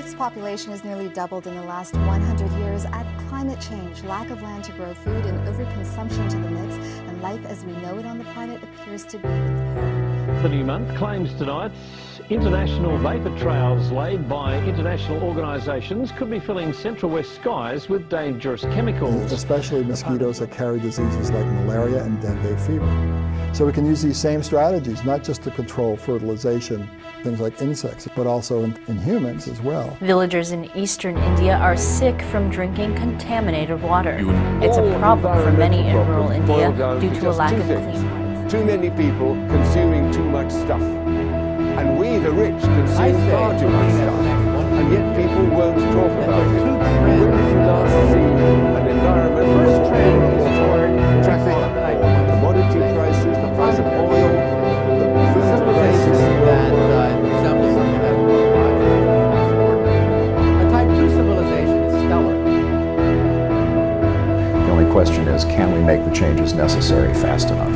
The Earth's population has nearly doubled in the last 100 years. Add climate change, lack of land to grow food, and overconsumption to the mix, and life as we know it on the planet appears to be in peril. The new month claims tonight international vapour trails laid by international organisations could be filling central west skies with dangerous chemicals. Especially mosquitoes that carry diseases like malaria and dengue fever. So we can use these same strategies, not just to control fertilization, things like insects, but also in, in humans as well. Villagers in eastern India are sick from drinking contaminated water. It's a problem for many in rural India due to a lack of clean water. Too many people consuming too much stuff. And we, the rich, consume far too much stuff. And yet people won't talk about it. When did you last see an environmental The question is, can we make the changes necessary fast enough?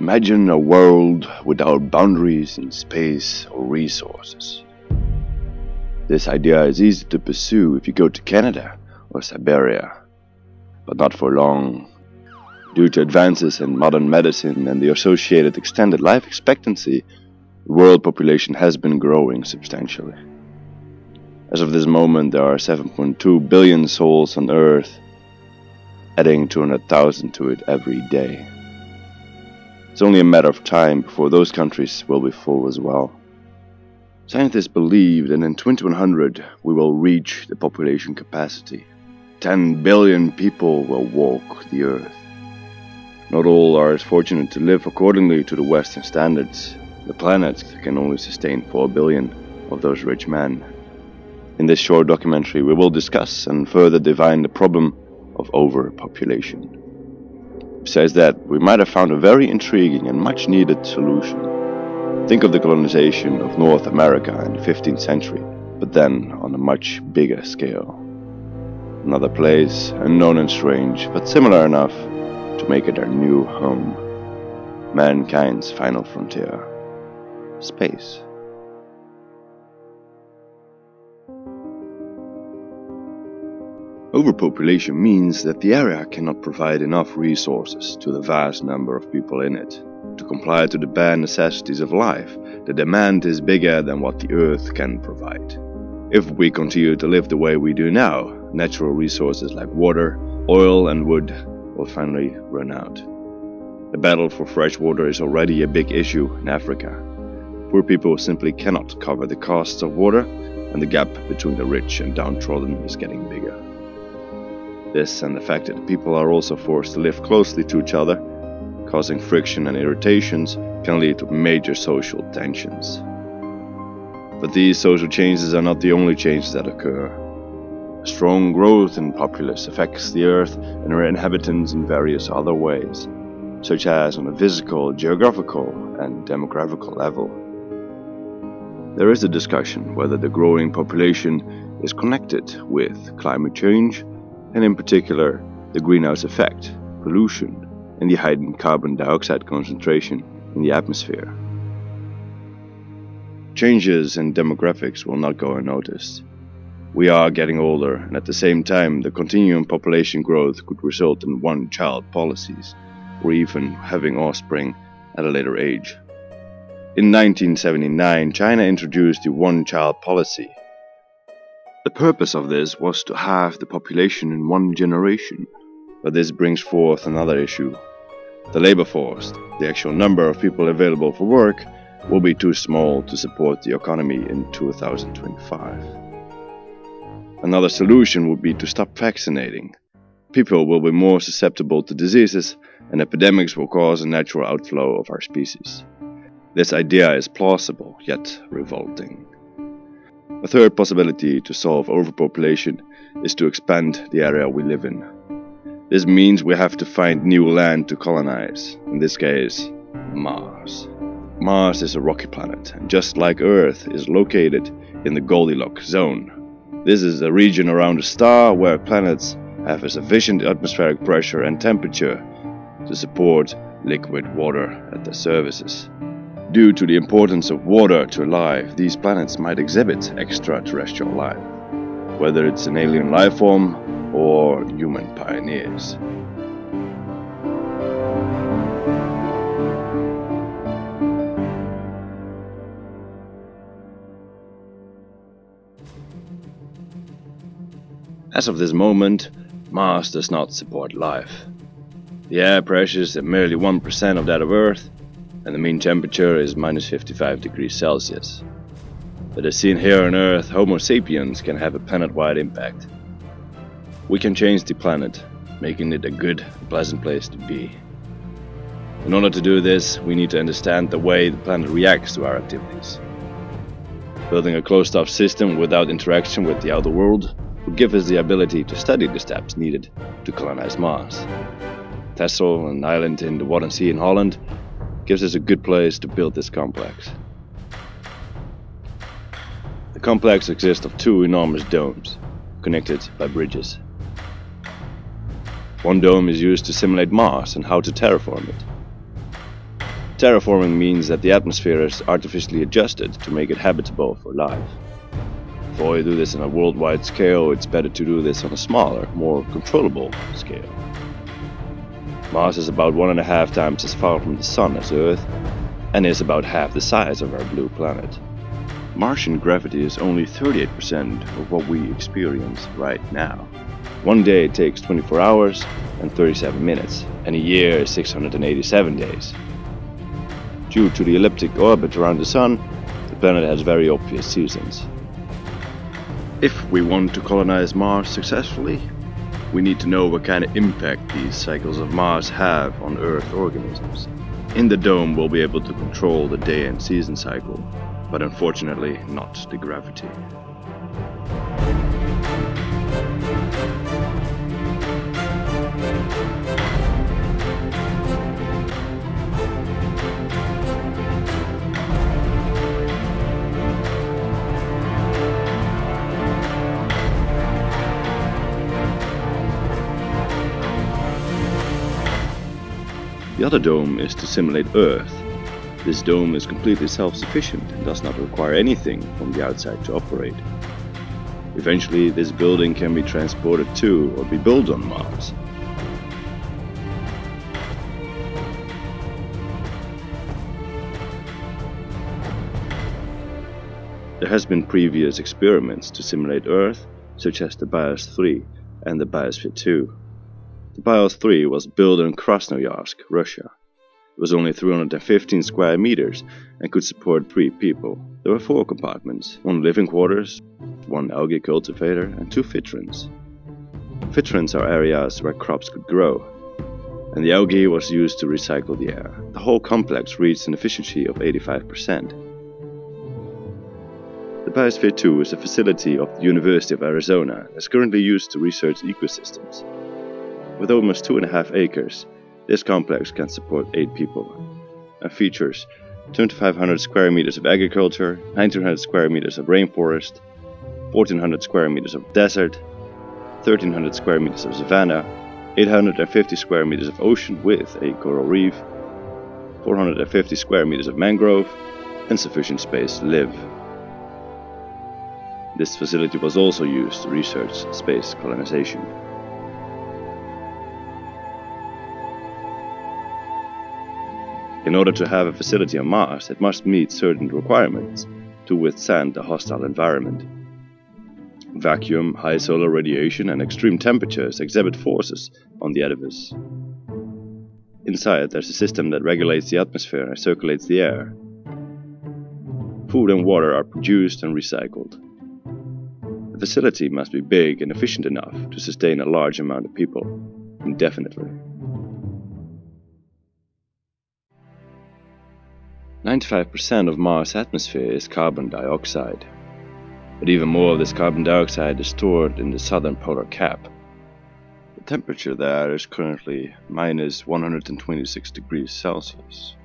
Imagine a world without boundaries in space or resources. This idea is easy to pursue if you go to Canada or Siberia, but not for long. Due to advances in modern medicine and the associated extended life expectancy, the world population has been growing substantially. As of this moment, there are 7.2 billion souls on Earth, adding 200,000 to it every day. It's only a matter of time before those countries will be full as well. Scientists believe that in 2100 we will reach the population capacity. 10 billion people will walk the earth. Not all are as fortunate to live accordingly to the Western standards. The planet can only sustain 4 billion of those rich men. In this short documentary, we will discuss and further define the problem of overpopulation says that we might have found a very intriguing and much needed solution. Think of the colonization of North America in the 15th century, but then on a much bigger scale. Another place, unknown and strange, but similar enough to make it our new home. Mankind's final frontier. Space. Overpopulation means that the area cannot provide enough resources to the vast number of people in it. To comply to the bare necessities of life, the demand is bigger than what the Earth can provide. If we continue to live the way we do now, natural resources like water, oil, and wood will finally run out. The battle for fresh water is already a big issue in Africa. Poor people simply cannot cover the costs of water, and the gap between the rich and downtrodden is getting bigger. This and the fact that people are also forced to live closely to each other, causing friction and irritations, can lead to major social tensions. But these social changes are not the only changes that occur. Strong growth in populace affects the Earth and her inhabitants in various other ways, such as on a physical, geographical, and demographical level. There is a discussion whether the growing population is connected with climate change and in particular the greenhouse effect, pollution, and the heightened carbon dioxide concentration in the atmosphere. Changes in demographics will not go unnoticed. We are getting older, and at the same time, the continuing population growth could result in one child policies, or even having offspring at a later age. In 1979, China introduced the one child policy, the purpose of this was to halve the population in one generation, but this brings forth another issue. The labor force, the actual number of people available for work, will be too small to support the economy in 2025. Another solution would be to stop vaccinating. People will be more susceptible to diseases, and epidemics will cause a natural outflow of our species. This idea is plausible, yet revolting. A third possibility to solve overpopulation is to expand the area we live in. This means we have to find new land to colonize, in this case, Mars. Mars is a rocky planet, and just like Earth, is located in the Goldilocks zone. This is a region around a star where planets have a sufficient atmospheric pressure and temperature to support liquid water at their surfaces. Due to the importance of water to life, these planets might exhibit extraterrestrial life, whether it's an alien life form or human pioneers. As of this moment, Mars does not support life. The air pressure is at merely 1% of that of Earth, and the mean temperature is minus 55 degrees Celsius. But as seen here on Earth, Homo sapiens can have a planet-wide impact. We can change the planet, making it a good, pleasant place to be. In order to do this, we need to understand the way the planet reacts to our activities. Building a closed-off system without interaction with the outer world would give us the ability to study the steps needed to colonize Mars. Texel, an island in the Wadden Sea in Holland, gives us a good place to build this complex. The complex consists of two enormous domes, connected by bridges. One dome is used to simulate Mars and how to terraform it. Terraforming means that the atmosphere is artificially adjusted to make it habitable for life. Before you do this on a worldwide scale, it's better to do this on a smaller, more controllable scale. Mars is about one and a half times as far from the Sun as Earth, and is about half the size of our blue planet. Martian gravity is only 38% of what we experience right now. One day takes 24 hours and 37 minutes, and a year is 687 days. Due to the elliptic orbit around the Sun, the planet has very obvious seasons. If we want to colonize Mars successfully, we need to know what kind of impact these cycles of Mars have on Earth organisms. In the dome, we'll be able to control the day and season cycle, but unfortunately not the gravity. The other dome is to simulate Earth. This dome is completely self-sufficient and does not require anything from the outside to operate. Eventually, this building can be transported to or be built on Mars. There has been previous experiments to simulate Earth, such as the BIOS 3 and the Biosphere 2. The BIOS 3 was built in Krasnoyarsk, Russia. It was only 315 square meters and could support three people. There were four compartments, one living quarters, one algae cultivator and two phytotrons. Phytotrons are areas where crops could grow, and the algae was used to recycle the air. The whole complex reached an efficiency of 85%. The Biosphere 2 is a facility of the University of Arizona and is currently used to research ecosystems. With almost two and a half acres, this complex can support 8 people and features 2500 square meters of agriculture, 1900 square meters of rainforest, 1400 square meters of desert, 1300 square meters of savanna, 850 square meters of ocean with a coral reef, 450 square meters of mangrove, and sufficient space to live. This facility was also used to research space colonization. In order to have a facility on Mars, it must meet certain requirements to withstand a hostile environment. Vacuum, high solar radiation, and extreme temperatures exhibit forces on the edifice. Inside, there's a system that regulates the atmosphere and circulates the air. Food and water are produced and recycled. The facility must be big and efficient enough to sustain a large amount of people indefinitely. 95% of Mars' atmosphere is carbon dioxide. But even more of this carbon dioxide is stored in the southern polar cap. The temperature there is currently minus 126 degrees Celsius.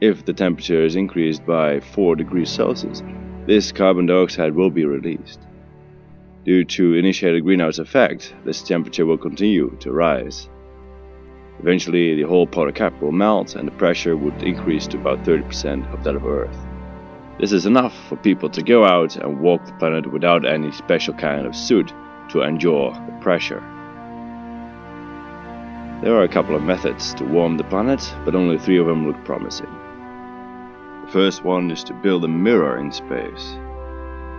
If the temperature is increased by 4 degrees Celsius, this carbon dioxide will be released. Due to initiated greenhouse effect, this temperature will continue to rise. Eventually, the whole polar cap will melt and the pressure would increase to about 30% of that of Earth. This is enough for people to go out and walk the planet without any special kind of suit to endure the pressure. There are a couple of methods to warm the planet, but only three of them look promising. The first one is to build a mirror in space.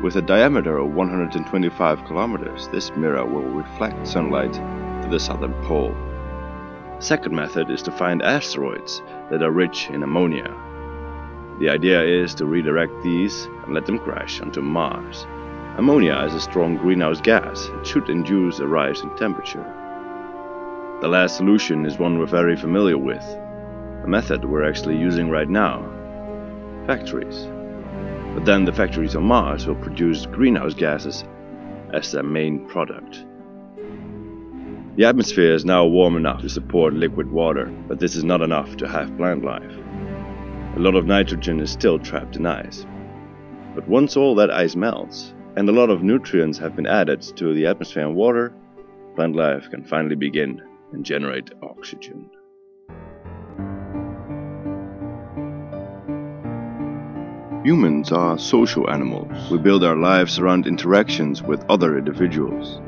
With a diameter of 125 kilometers, this mirror will reflect sunlight to the southern pole. Second method is to find asteroids that are rich in ammonia the idea is to redirect these and let them crash onto Mars. Ammonia is a strong greenhouse gas. It should induce a rise in temperature. The last solution is one we're very familiar with, a method we're actually using right now. Factories. But then the factories on Mars will produce greenhouse gases as their main product. The atmosphere is now warm enough to support liquid water, but this is not enough to have plant life. A lot of nitrogen is still trapped in ice. But once all that ice melts, and a lot of nutrients have been added to the atmosphere and water, plant life can finally begin and generate oxygen. Humans are social animals. We build our lives around interactions with other individuals.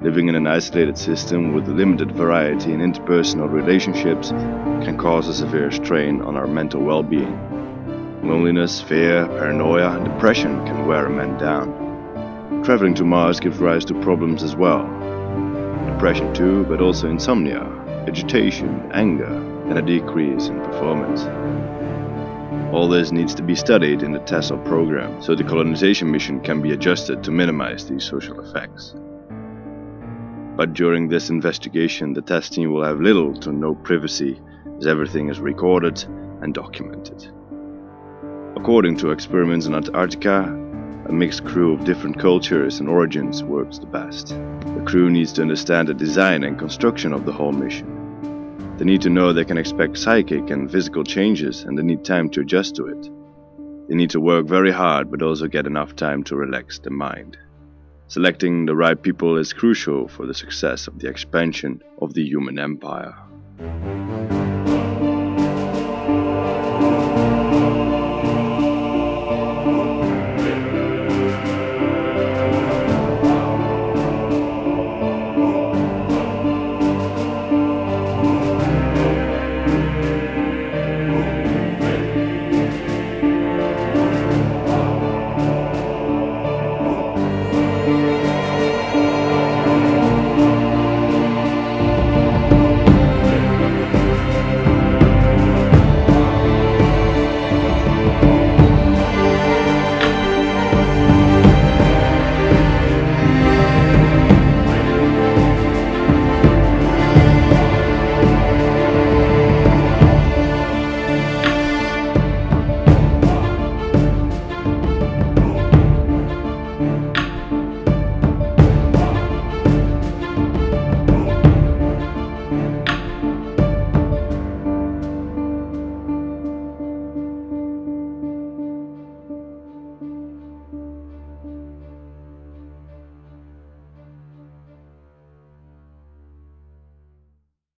Living in an isolated system with limited variety in interpersonal relationships can cause a severe strain on our mental well being. Loneliness, fear, paranoia, and depression can wear a man down. Traveling to Mars gives rise to problems as well. Depression, too, but also insomnia, agitation, anger, and a decrease in performance. All this needs to be studied in the Texel program so the colonization mission can be adjusted to minimize these social effects. But during this investigation, the test team will have little to no privacy as everything is recorded and documented. According to experiments in Antarctica, a mixed crew of different cultures and origins works the best. The crew needs to understand the design and construction of the whole mission. They need to know they can expect psychic and physical changes and they need time to adjust to it. They need to work very hard but also get enough time to relax the mind. Selecting the right people is crucial for the success of the expansion of the human empire.